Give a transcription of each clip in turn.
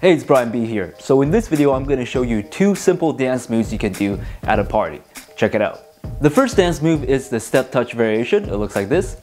Hey, it's Brian B here. So in this video, I'm gonna show you two simple dance moves you can do at a party. Check it out. The first dance move is the step touch variation. It looks like this.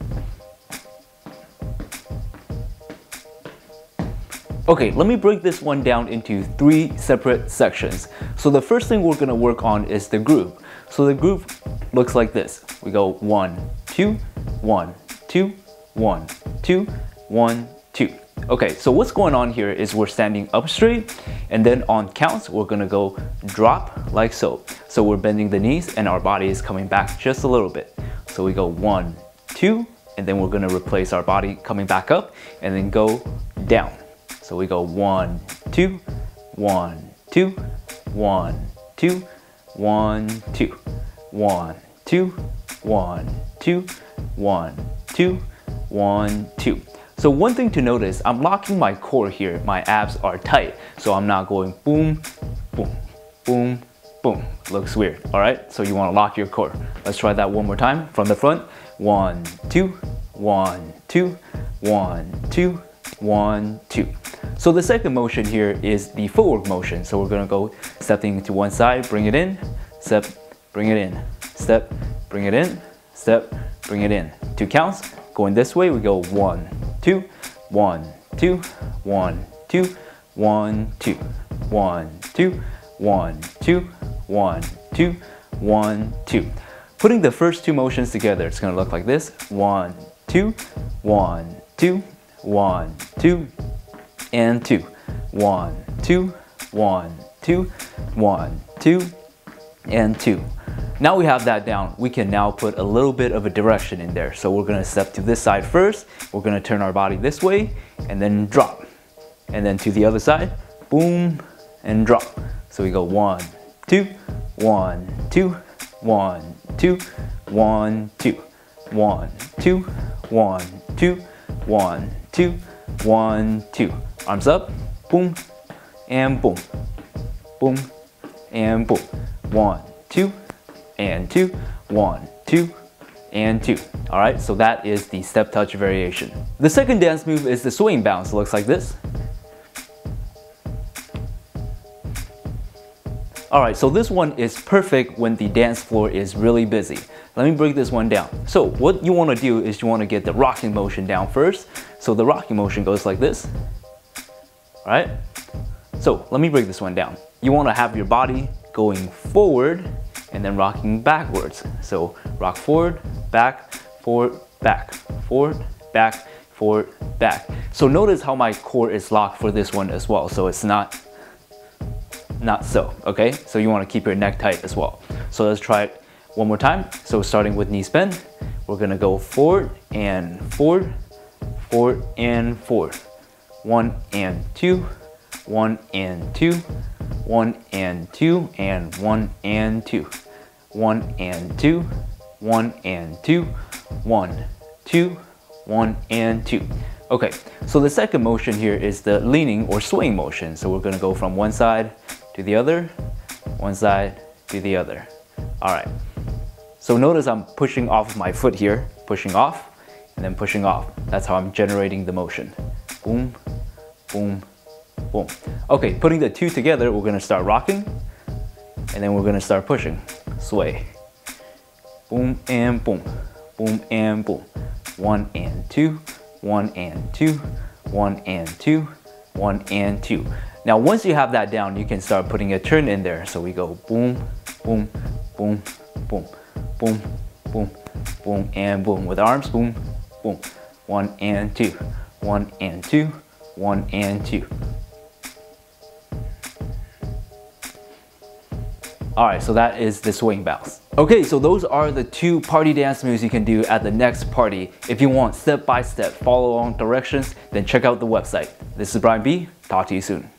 Okay, let me break this one down into three separate sections. So the first thing we're gonna work on is the groove. So the groove looks like this. We go one, two, one, two, one, two, one, two. Okay, so what's going on here is we're standing up straight and then on counts, we're gonna go drop like so. So we're bending the knees and our body is coming back just a little bit. So we go one, two, and then we're gonna replace our body coming back up and then go down. So we go one, two, one, two, one, two, one, two, one, two, one, two, one, two, one, two. So one thing to notice, I'm locking my core here. My abs are tight. So I'm not going boom, boom, boom, boom. Looks weird, all right? So you wanna lock your core. Let's try that one more time from the front. One, two, one, two, one, two, one, two. So the second motion here is the footwork motion. So we're gonna go stepping to one side, bring it in, step, bring it in, step, bring it in, step, bring it in. Two counts, going this way, we go one, two, one, two, one, two, one, two, one, two, one, two, one, two, one, two. Putting the first two motions together, it's gonna look like this. One, two, one, two, one, two, and two. One, two, one, two, one, two, and two. Now we have that down, we can now put a little bit of a direction in there. So we're gonna step to this side first, we're gonna turn our body this way, and then drop. And then to the other side, boom, and drop. So we go one, two, one, two, one, two, one, two, one, two, one, two, one, two, one, two. Arms up, boom, and boom, boom, and boom. One, two, and two, one, two, and two. All right, so that is the step touch variation. The second dance move is the swing bounce. It looks like this. All right, so this one is perfect when the dance floor is really busy. Let me break this one down. So what you wanna do is you wanna get the rocking motion down first. So the rocking motion goes like this All right, So let me break this one down. You wanna have your body going forward and then rocking backwards. So rock forward, back, forward, back, forward, back, forward, back. So notice how my core is locked for this one as well. So it's not, not so, okay? So you wanna keep your neck tight as well. So let's try it one more time. So starting with knees bend, we're gonna go forward and forward, forward and forward one and two, one and two, one and two, and one and two, one and two, one and two, one, two, one and two. Okay, so the second motion here is the leaning or swing motion. So we're gonna go from one side to the other, one side to the other. All right, so notice I'm pushing off my foot here, pushing off, and then pushing off. That's how I'm generating the motion. Boom, boom, boom. Okay, putting the two together, we're gonna start rocking, and then we're gonna start pushing, sway. Boom and boom, boom and boom. One and two, one and two, one and two, one and two. Now once you have that down, you can start putting a turn in there. So we go boom, boom, boom, boom, boom, boom, boom, and boom. With arms, boom, boom. One and two, one and two, one and two. Alright, so that is the swing bounce. Okay, so those are the two party dance moves you can do at the next party. If you want step-by-step follow along directions, then check out the website. This is Brian B. Talk to you soon.